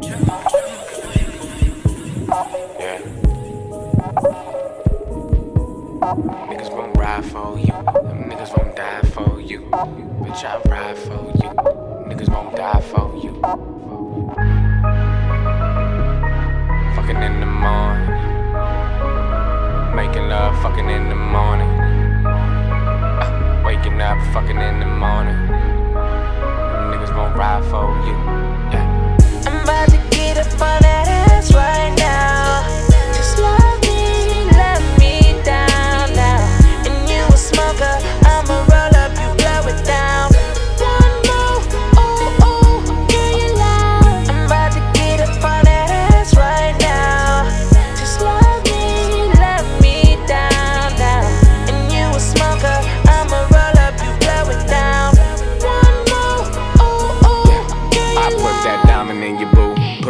Yeah. Niggas won't ride for you. Niggas won't die for you. Bitch, I ride for you. Niggas won't die for you. Fucking in the morning. Making love, fucking in the morning. Uh, waking up, fucking in the morning.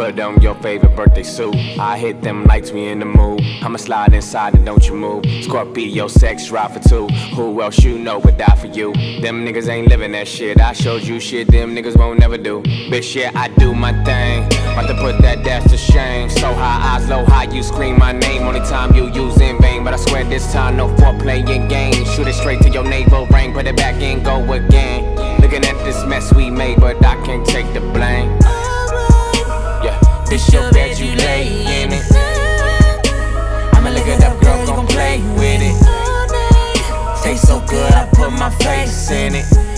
Put on your favorite birthday suit. I hit them lights, we in the mood. I'ma slide inside and don't you move. Scorpio sex drive for two. Who else you know would die for you? Them niggas ain't living that shit. I showed you shit them niggas won't never do. Bitch, yeah, I do my thing. About to put that dash to shame. So high, eyes low, high, you scream my name. Only time you use in vain. But I swear this time, no foreplay in game. Shoot it straight to your navel ring. Put it back in, go again. Looking at this mess we made, but I can't take the blame. This your bed, you lay in it. I'ma look it up, girl, gon' play with it. Taste so good, I put my face in it.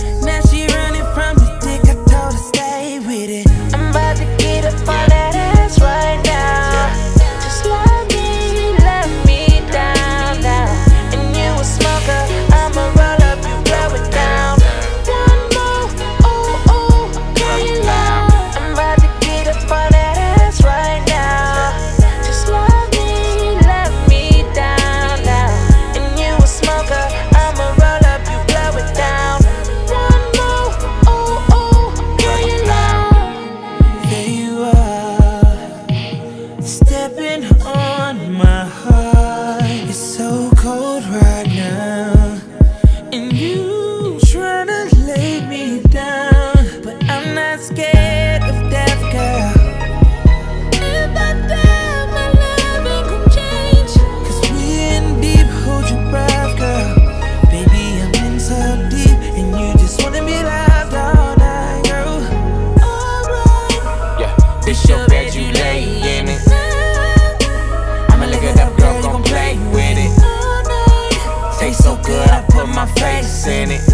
In it.